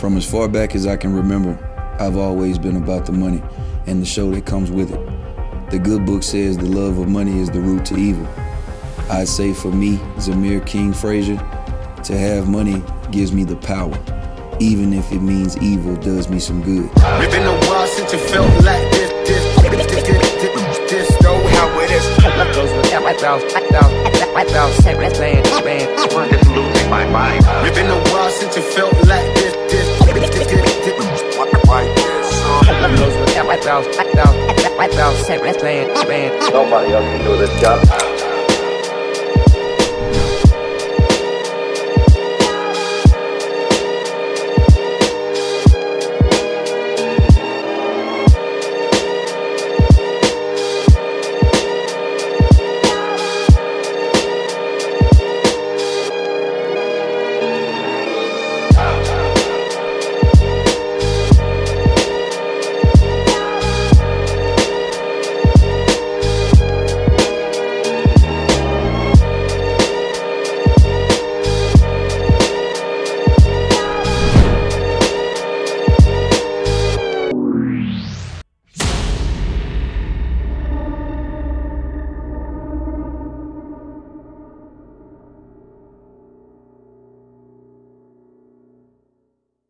From as far back as I can remember, I've always been about the money and the show that comes with it. The good book says the love of money is the root to evil. I'd say for me, Zamir King Frazier, to have money gives me the power, even if it means evil does me some good. It's been a while since you felt like this, this, this, this, this, this, know how it is. Nobody else can do this job.